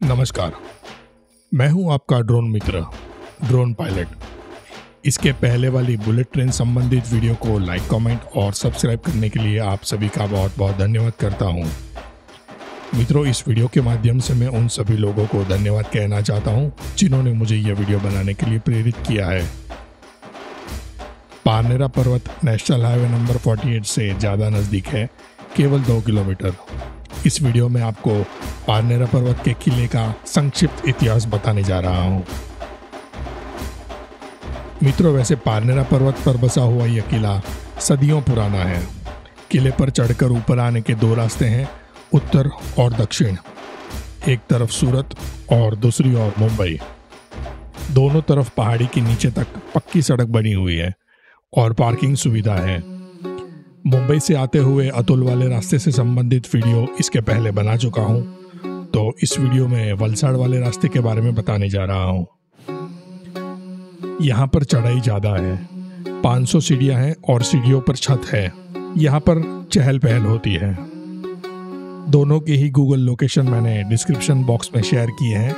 नमस्कार। मैं हूँ आपका ड्रोन मित्र, ड्रोन पायलट। इसके पहले वाली बुलेट ट्रेन संबंधित वीडियो को लाइक, कमेंट और सब्सक्राइब करने के लिए आप सभी का बहुत बहुत धन्यवाद करता हूँ। मित्रों, इस वीडियो के माध्यम से मैं उन सभी लोगों को धन्यवाद कहना चाहता हूँ, जिन्होंने मुझे यह वीडियो बनाने के लिए प्रेरित किया है। पारनेरा पर्वत नेशनल हाईवे नंबर 48 से ज़्यादा नज़दीक है, केवल दो किलोमीटर। इस वीडियो में आपको पारनेरा पर्वत के किले का संक्षिप्त इतिहास बताने जा रहा हूँ। मित्रों, वैसे पारनेरा पर्वत पर बसा हुआ यह किला सदियों पुराना है। किले पर चढ़कर ऊपर आने के दो रास्ते हैं उत्तर और दक्षिण। एक तरफ़ सूरत और दूसरी ओर मुंबई। दोनों तरफ़ पहाड़ी के नीचे तक पक्की सड़क बनी हुई है और पार्किंग सुविधा है। मुंबई से आते हुए अतुल वाले रास्ते से संबंधित वीडियो इसके पहले बना चुका हूँ। तो इस वीडियो में वलसाड़ वाले रास्ते के बारे में बताने जा रहा हूँ। यहाँ पर चढ़ाई ज़्यादा है। 500 सीढ़ियाँ हैं और सीढ़ियों पर छत है। यहाँ पर चहल पहल होती है। दोनों के ही गूगल लोकेशन मैंने डिस्क्रिप्शन बॉक्स में शेयर किए हैं।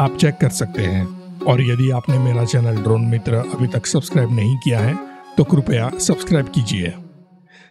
आप चेक कर सकते हैं। और यदि आपने मेरा चैनल ड्रोन मित्र अभी तक सब्सक्राइब नहीं किया है तो कृपया सब्सक्राइब कीजिए।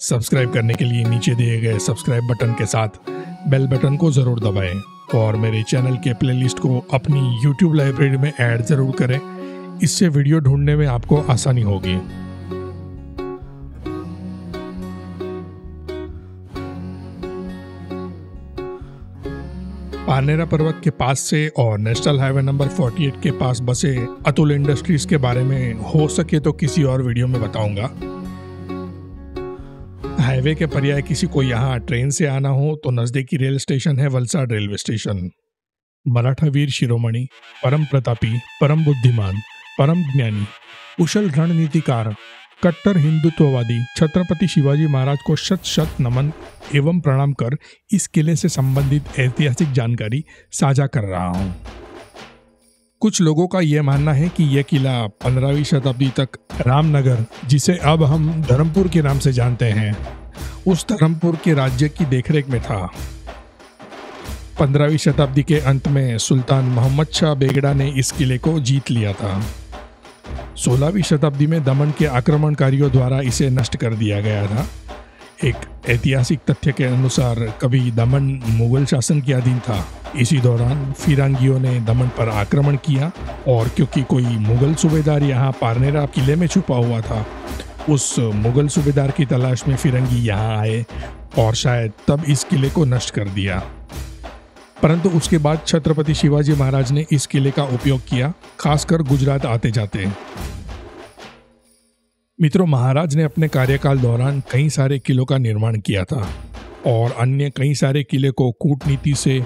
सब्सक्राइब करने के लिए नीचे दिए गए सब्सक्राइब बटन के साथ बेल बटन को ज़रूर दबाएँ। और मेरे चैनल के प्लेलिस्ट को अपनी यूट्यूब लाइब्रेरी में ऐड ज़रूर करें। इससे वीडियो ढूँढने में आपको आसानी होगी। पानेरा पर्वत के पास से और नेशनल हाईवे नंबर 48 के पास बसे अतुल इंडस्ट्रीज़ के बारे में हो सके तो किसी और वीडियो में बताऊँगा। हाईवे के पर्याय किसी को यहाँ ट्रेन से आना हो तो नजदीकी रेल स्टेशन है वलसाड रेलवे स्टेशन। मराठा वीर शिरोमणि, परम प्रतापी, परम बुद्धिमान, परम ज्ञानी, कुशल रणनीतिकार कट्टर हिंदुत्ववादी छत्रपति शिवाजी महाराज को शत शत नमन एवं प्रणाम कर इस किले से संबंधित ऐतिहासिक जानकारी साझा कर रहा हूँ। कुछ लोगों का यह मानना है कि यह किला पंद्रहवीं शताब्दी तक रामनगर, जिसे अब हम धर्मपुर के नाम से जानते हैं, उस धर्मपुर के राज्य की देखरेख में था। पंद्रहवीं शताब्दी के अंत में सुल्तान मोहम्मद शाह बेगड़ा ने इस किले को जीत लिया था। सोलहवीं शताब्दी में दमन के आक्रमणकारियों द्वारा इसे नष्ट कर दिया गया था। एक ऐतिहासिक तथ्य के अनुसार कभी दमन मुगल शासन के अधीन था। इसी दौरान फिरंगियों ने दमन पर आक्रमण किया और क्योंकि कोई मुगल सूबेदार यहाँ पारनेरा किले में छुपा हुआ था, उस मुगल सूबेदार की तलाश में फिरंगी यहाँ आए और शायद तब इस किले को नष्ट कर दिया। परंतु उसके बाद छत्रपति शिवाजी महाराज ने इस किले का उपयोग किया, खासकर गुजरात आते जाते मित्रों, महाराज ने अपने कार्यकाल दौरान कई सारे किलों का निर्माण किया था और अन्य कई सारे किले को कूटनीति से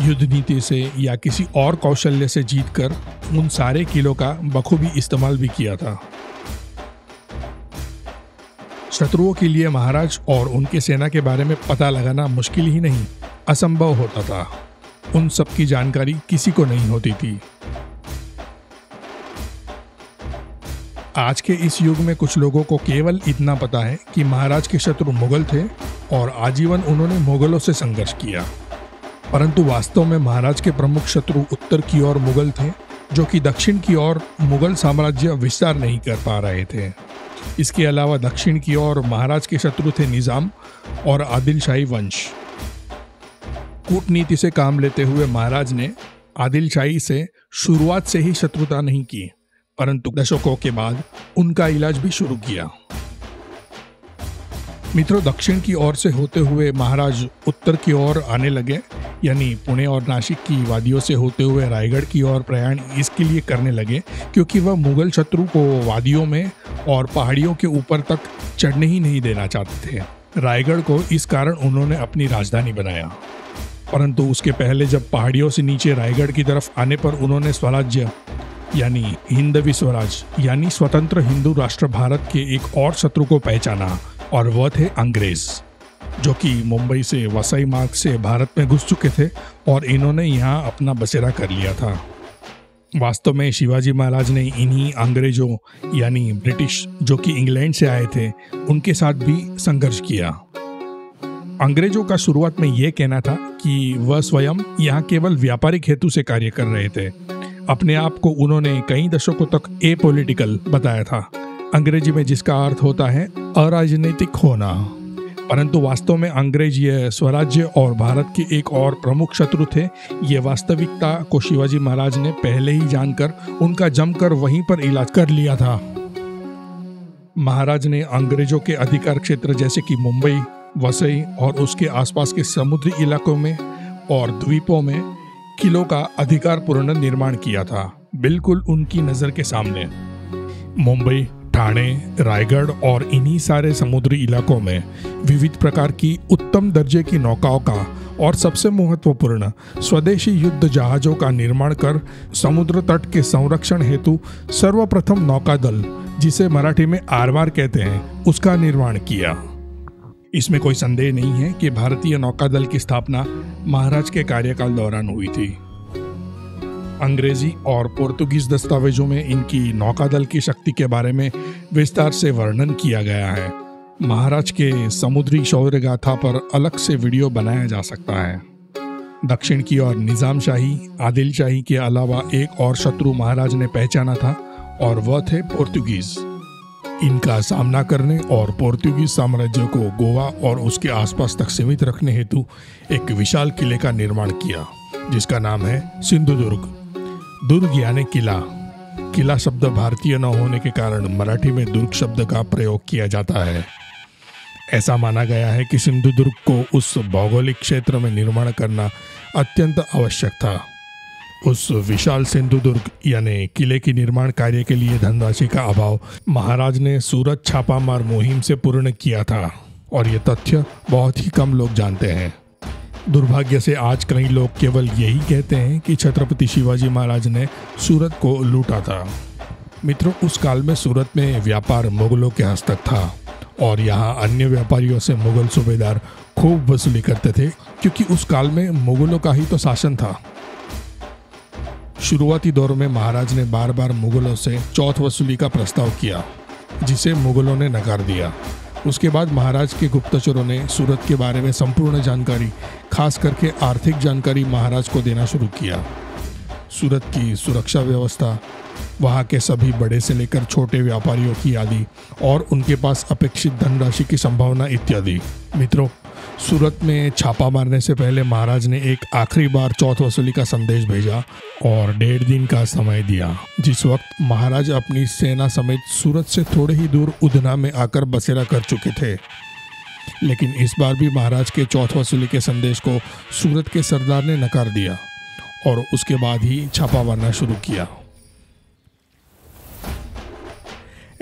युद्ध नीति से या किसी और कौशल्य से जीतकर उन सारे किलों का बखूबी इस्तेमाल भी किया था। शत्रुओं के लिए महाराज और उनके सेना के बारे में पता लगाना मुश्किल ही नहीं। असंभव होता था। उन सब की जानकारी किसी को नहीं होती थी। आज के इस युग में कुछ लोगों को केवल इतना पता है कि महाराज के शत्रु मुगल थे और आजीवन उन्होंने मुगलों से संघर्ष किया। परंतु वास्तव में महाराज के प्रमुख शत्रु उत्तर की ओर मुगल थे, जो कि दक्षिण की ओर मुगल साम्राज्य विस्तार नहीं कर पा रहे थे। इसके अलावा दक्षिण की ओर महाराज के शत्रु थे निज़ाम और आदिल शाही वंश। कूटनीति से काम लेते हुए महाराज ने आदिलशाही से शुरुआत से ही शत्रुता नहीं की, परंतु दशकों के बाद उनका इलाज भी शुरू किया। मित्रों, दक्षिण की ओर से होते हुए महाराज उत्तर की ओर आने लगे, यानी पुणे और नासिक की वादियों से होते हुए रायगढ़ की ओर प्रयाण इसके लिए करने लगे, क्योंकि वह मुगल शत्रु को वादियों में और पहाड़ियों के ऊपर तक चढ़ने ही नहीं देना चाहते थे। रायगढ़ को इस कारण उन्होंने अपनी राजधानी बनाया। परंतु उसके पहले जब पहाड़ियों से नीचे रायगढ़ की तरफ़ आने पर उन्होंने स्वराज्य, यानी हिंदवी स्वराज, यानी स्वतंत्र हिंदू राष्ट्र भारत के एक और शत्रु को पहचाना, और वह थे अंग्रेज़, जो कि मुंबई से वसई मार्ग से भारत में घुस चुके थे और इन्होंने यहाँ अपना बसेरा कर लिया था। वास्तव में शिवाजी महाराज ने इन्हीं अंग्रेज़ों, यानी ब्रिटिश, जो कि इंग्लैंड से आए थे, उनके साथ भी संघर्ष किया। अंग्रेज़ों का शुरुआत में यह कहना था कि वह स्वयं यहाँ केवल व्यापारिक हेतु से कार्य कर रहे थे। अपने आप को उन्होंने कई दशकों तक ए पॉलिटिकल बताया था। अंग्रेज़ी में जिसका अर्थ होता है अराजनीतिक होना। परंतु वास्तव में अंग्रेज़ ये स्वराज्य और भारत के एक और प्रमुख शत्रु थे, ये वास्तविकता को शिवाजी महाराज ने पहले ही जानकर उनका जमकर वहीं पर इलाज कर लिया था। महाराज ने अंग्रेज़ों के अधिकार क्षेत्र जैसे कि मुंबई वसई और उसके आसपास के समुद्री इलाकों में और द्वीपों में किलों का अधिकार पूर्ण निर्माण किया था। बिल्कुल उनकी नज़र के सामने। मुंबई, ठाणे, रायगढ़ और इन्हीं सारे समुद्री इलाकों में विविध प्रकार की उत्तम दर्जे की नौकाओं का और सबसे महत्वपूर्ण स्वदेशी युद्ध जहाजों का निर्माण कर समुद्र तट के संरक्षण हेतु सर्वप्रथम नौका दल, जिसे मराठी में आरवार कहते हैं, उसका निर्माण किया। इसमें कोई संदेह नहीं है कि भारतीय नौकादल की स्थापना महाराज के कार्यकाल दौरान हुई थी। अंग्रेज़ी और पुर्तगीज दस्तावेजों में इनकी नौकादल की शक्ति के बारे में विस्तार से वर्णन किया गया है। महाराज के समुद्री शौर्य गाथा पर अलग से वीडियो बनाया जा सकता है। दक्षिण की ओर निज़ाम शाही आदिल शाही के अलावा एक और शत्रु महाराज ने पहचाना था और वह थे पोर्तुगीज। इनका सामना करने और पोर्तुगीज साम्राज्य को गोवा और उसके आसपास तक सीमित रखने हेतु एक विशाल किले का निर्माण किया, जिसका नाम है सिंधुदुर्ग। दुर्ग यानी किला। किला शब्द भारतीय न होने के कारण मराठी में दुर्ग शब्द का प्रयोग किया जाता है। ऐसा माना गया है कि सिंधुदुर्ग को उस भौगोलिक क्षेत्र में निर्माण करना अत्यंत आवश्यक था। उस विशाल सिंधु दुर्ग यानी किले की निर्माण कार्य के लिए धनराशि का अभाव महाराज ने सूरत छापामार मुहिम से पूर्ण किया था। और ये तथ्य बहुत ही कम लोग जानते हैं। दुर्भाग्य से आज कई लोग केवल यही कहते हैं कि छत्रपति शिवाजी महाराज ने सूरत को लूटा था। मित्रों, उस काल में सूरत में व्यापार मुगलों के हस्तक था। और यहाँ अन्य व्यापारियों से मुगल सूबेदार खूब वसूली करते थे, क्योंकि उस काल में मुगलों का ही तो शासन था। शुरुआती दौर में महाराज ने बार बार मुगलों से चौथ वसूली का प्रस्ताव किया, जिसे मुगलों ने नकार दिया। उसके बाद महाराज के गुप्तचरों ने सूरत के बारे में संपूर्ण जानकारी, खास करके आर्थिक जानकारी महाराज को देना शुरू किया। सूरत की सुरक्षा व्यवस्था, वहाँ के सभी बड़े से लेकर छोटे व्यापारियों की आदि और उनके पास अपेक्षित धनराशि की संभावना इत्यादि। मित्रों सूरत में छापा मारने से पहले महाराज ने एक आखिरी बार चौथ वसूली का संदेश भेजा और डेढ़ दिन का समय दिया। जिस वक्त महाराज अपनी सेना समेत सूरत से थोड़े ही दूर उधना में आकर बसेरा कर चुके थे। लेकिन इस बार भी महाराज के चौथ वसूली के संदेश को सूरत के सरदार ने नकार दिया और उसके बाद ही छापा मारना शुरू किया।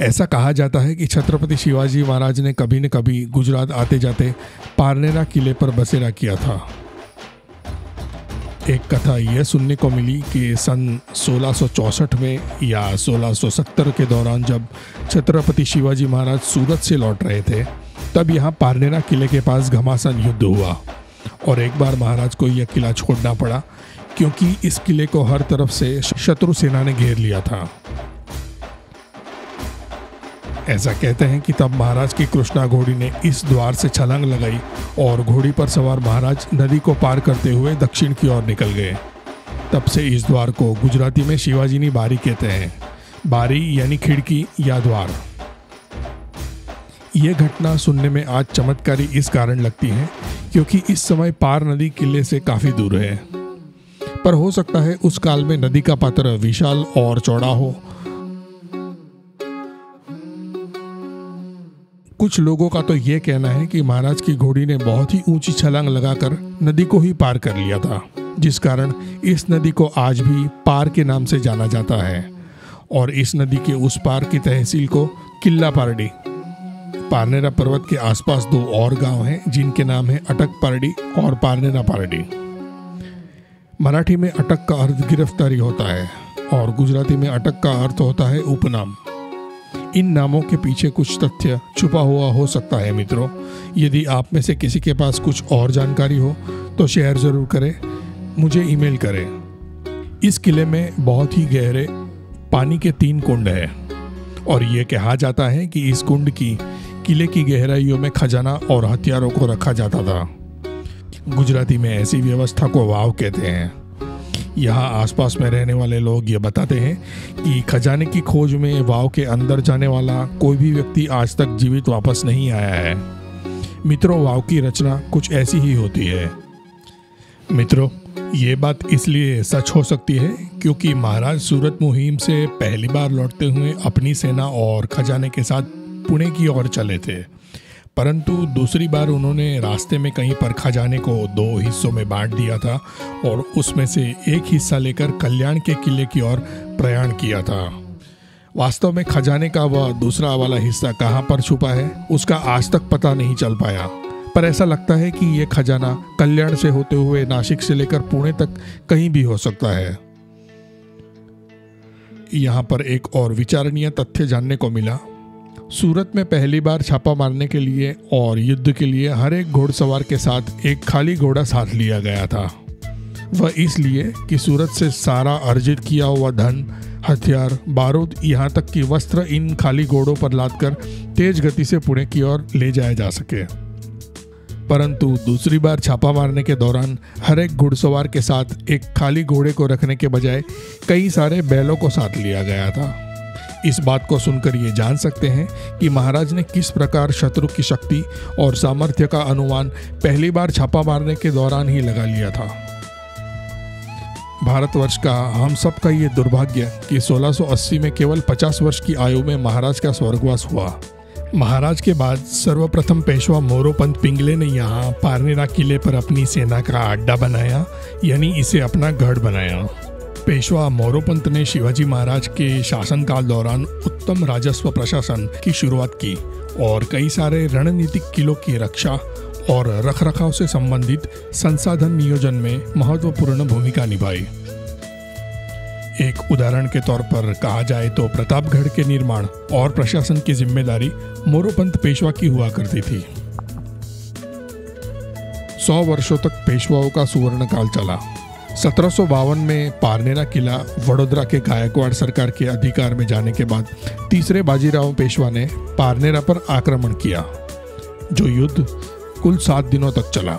ऐसा कहा जाता है कि छत्रपति शिवाजी महाराज ने कभी न कभी गुजरात आते जाते पारनेरा किले पर बसेरा किया था। एक कथा यह सुनने को मिली कि सन 1664 में या 1670 के दौरान जब छत्रपति शिवाजी महाराज सूरत से लौट रहे थे, तब यहाँ पारनेरा किले के पास घमासान युद्ध हुआ और एक बार महाराज को यह किला छोड़ना पड़ा क्योंकि इस किले को हर तरफ़ से शत्रु सेना ने घेर लिया था। ऐसा कहते हैं कि तब महाराज की कृष्णा घोड़ी ने इस द्वार से छलांग लगाई और घोड़ी पर सवार महाराज नदी को पार करते हुए दक्षिण की ओर निकल गए। तब से इस द्वार को गुजराती में शिवाजीनी बारी कहते हैं। बारी यानी खिड़की या द्वार। यह घटना सुनने में आज चमत्कारी इस कारण लगती है क्योंकि इस समय पार नदी किले से काफ़ी दूर है। पर हो सकता है उस काल में नदी का पात्र विशाल और चौड़ा हो कुछ लोगों का तो ये कहना है कि महाराज की घोड़ी ने बहुत ही ऊँची छलांग लगाकर नदी को ही पार कर लिया था, जिस कारण इस नदी को आज भी पार के नाम से जाना जाता है। और इस नदी के उस पार की तहसील को किला पारडी पारनेरा पर्वत के आसपास दो और गाँव हैं, जिनके नाम है अटक पारडी और पारनेरा पारडी मराठी में अटक का अर्थ गिरफ्तारी होता है, और गुजराती में अटक का अर्थ होता है उपनाम। इन नामों के पीछे कुछ तथ्य छुपा हुआ हो सकता है मित्रों। यदि आप में से किसी के पास कुछ और जानकारी हो तो शेयर ज़रूर करें। मुझे ईमेल करें। इस किले में बहुत ही गहरे पानी के तीन कुंड हैं और ये कहा जाता है कि इस कुंड की, किले की गहराइयों में खजाना और हथियारों को रखा जाता था। गुजराती में ऐसी व्यवस्था को वाव कहते हैं। यहाँ आसपास में रहने वाले लोग ये बताते हैं कि खजाने की खोज में वाव के अंदर जाने वाला कोई भी व्यक्ति आज तक जीवित वापस नहीं आया है। मित्रों, वाव की रचना कुछ ऐसी ही होती है। मित्रों, ये बात इसलिए सच हो सकती है क्योंकि महाराज सूरत मुहिम से पहली बार लौटते हुए अपनी सेना और खजाने के साथ पुणे की ओर चले थे। परंतु दूसरी बार उन्होंने रास्ते में कहीं पर खजाने को दो हिस्सों में बांट दिया था और उसमें से एक हिस्सा लेकर कल्याण के किले की ओर प्रयाण किया था। वास्तव में खजाने का वह दूसरा वाला हिस्सा कहाँ पर छुपा है, उसका आज तक पता नहीं चल पाया। पर ऐसा लगता है कि यह खजाना कल्याण से होते हुए नासिक से लेकर पुणे तक कहीं भी हो सकता है। यहाँ पर एक और विचारणीय तथ्य जानने को मिला। सूरत में पहली बार छापा मारने के लिए और युद्ध के लिए हर एक घोड़सवार के साथ एक खाली घोड़ा साथ लिया गया था। वह इसलिए कि सूरत से सारा अर्जित किया हुआ धन, हथियार, बारूद, यहाँ तक कि वस्त्र इन खाली घोड़ों पर लादकर तेज गति से पुणे की ओर ले जाया जा सके। परंतु दूसरी बार छापा मारने के दौरान हर एक घुड़सवार के साथ एक खाली घोड़े को रखने के बजाय कई सारे बैलों को साथ लिया गया था। इस बात को सुनकर ये जान सकते हैं कि महाराज ने किस प्रकार शत्रु की शक्ति और सामर्थ्य का अनुमान पहली बार छापा मारने के दौरान ही लगा लिया था। भारतवर्ष का हम सब का ये दुर्भाग्य कि 1680 में केवल 50 वर्ष की आयु में महाराज का स्वर्गवास हुआ। महाराज के बाद सर्वप्रथम पेशवा मोरोपंत पिंगले ने यहाँ पारनेरा किले पर अपनी सेना का अड्डा बनाया, यानी इसे अपना गढ़ बनाया। पेशवा मोरोपंत ने शिवाजी महाराज के शासनकाल दौरान उत्तम राजस्व प्रशासन की शुरुआत की और कई सारे रणनीतिक किलों की रक्षा और रखरखाव से संबंधित संसाधन नियोजन में महत्वपूर्ण भूमिका निभाई। एक उदाहरण के तौर पर कहा जाए तो प्रतापगढ़ के निर्माण और प्रशासन की ज़िम्मेदारी मोरोपंत पेशवा की हुआ करती थी। सौ वर्षों तक पेशवाओं का सुवर्ण काल चला। सत्रह सौ बावन में पारनेरा किला वडोदरा के गायकवाड़ सरकार के अधिकार में जाने के बाद तीसरे बाजीराव पेशवा ने पारनेरा पर आक्रमण किया, जो युद्ध कुल सात दिनों तक चला।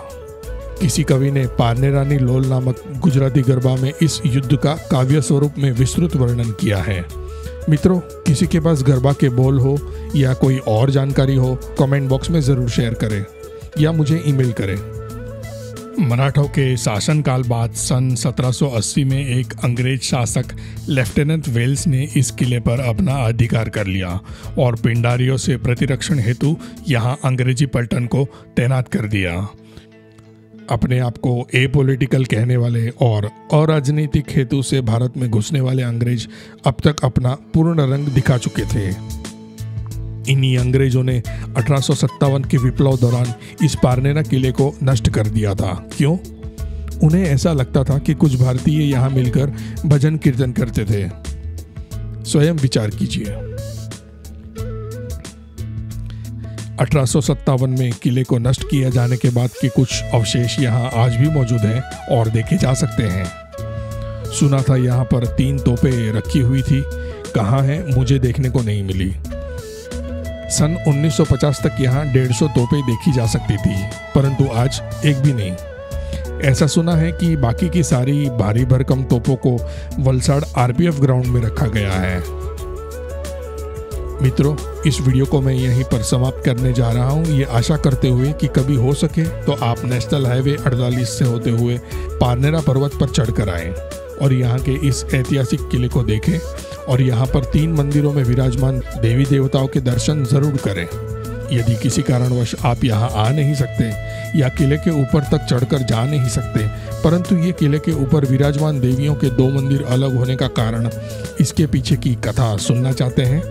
किसी कवि ने पारनेरानी लोल नामक गुजराती गरबा में इस युद्ध का काव्य स्वरूप में विस्तृत वर्णन किया है। मित्रों, किसी के पास गरबा के बोल हो या कोई और जानकारी हो, कमेंट बॉक्स में ज़रूर शेयर करें या मुझे ईमेल करें। मराठों के शासनकाल बाद सन 1780 में एक अंग्रेज़ शासक, लेफ्टिनेंट वेल्स ने इस किले पर अपना अधिकार कर लिया और पिंडारियों से प्रतिरक्षण हेतु यहाँ अंग्रेज़ी पलटन को तैनात कर दिया। अपने आप को ए पोलिटिकल कहने वाले और अराजनीतिक हेतु से भारत में घुसने वाले अंग्रेज़ अब तक अपना पूर्ण रंग दिखा चुके थे। इन्हीं अंग्रेज़ों ने अठारह के विप्लव दौरान इस पारनेरा किले को नष्ट कर दिया था। क्यों? उन्हें ऐसा लगता था कि कुछ भारतीय यहाँ मिलकर भजन कीर्तन करते थे। स्वयं विचार कीजिए। अठारह में किले को नष्ट किया जाने के बाद के कुछ अवशेष यहाँ आज भी मौजूद हैं और देखे जा सकते हैं। सुना था यहाँ पर तीन तोपें रखी हुई थी। कहाँ है? मुझे देखने को नहीं मिली। सन 1950 तक यहाँ डेढ़ सौ तोपें देखी जा सकती थी, परंतु आज एक भी नहीं। ऐसा सुना है कि बाकी की सारी भारी भरकम तोपों को वलसाड़ आरपीएफ ग्राउंड में रखा गया है। मित्रों, इस वीडियो को मैं यहीं पर समाप्त करने जा रहा हूँ। ये आशा करते हुए कि कभी हो सके तो आप नेशनल हाईवे अड़तालीस से होते हुए पारनेरा पर्वत पर चढ़कर आए और यहाँ के इस ऐतिहासिक किले को देखें। और यहाँ पर तीन मंदिरों में विराजमान देवी देवताओं के दर्शन ज़रूर करें। यदि किसी कारणवश आप यहाँ आ नहीं सकते या किले के ऊपर तक चढ़कर जा नहीं सकते, परंतु ये किले के ऊपर विराजमान देवियों के दो मंदिर अलग होने का कारण इसके पीछे की कथा सुनना चाहते हैं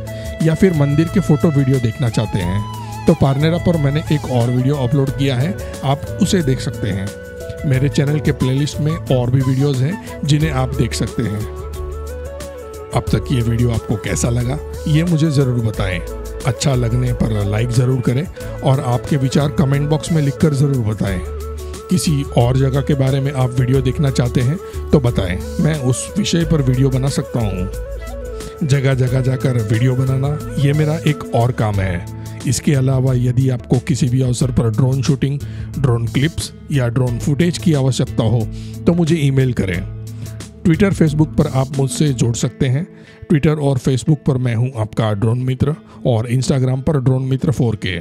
या फिर मंदिर के फ़ोटो वीडियो देखना चाहते हैं तो पारनेरा पर मैंने एक और वीडियो अपलोड किया है, आप उसे देख सकते हैं। मेरे चैनल के प्लेलिस्ट में और भी वीडियोस हैं जिन्हें आप देख सकते हैं। अब तक ये वीडियो आपको कैसा लगा, ये मुझे ज़रूर बताएँ। अच्छा लगने पर लाइक ज़रूर करें और आपके विचार कमेंट बॉक्स में लिखकर ज़रूर बताएँ। किसी और जगह के बारे में आप वीडियो देखना चाहते हैं तो बताएँ। मैं उस विषय पर वीडियो बना सकता हूँ। जगह जगह जाकर वीडियो बनाना, ये मेरा एक और काम है। इसके अलावा यदि आपको किसी भी अवसर पर ड्रोन शूटिंग ड्रोन क्लिप्स या ड्रोन फुटेज की आवश्यकता हो तो मुझे ईमेल करें। ट्विटर फेसबुक पर आप मुझसे जोड़ सकते हैं। ट्विटर और फेसबुक पर मैं हूँ आपका ड्रोन मित्र और इंस्टाग्राम पर ड्रोन मित्र फोर के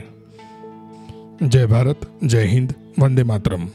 जय भारत, जय हिंद, वंदे मातरम।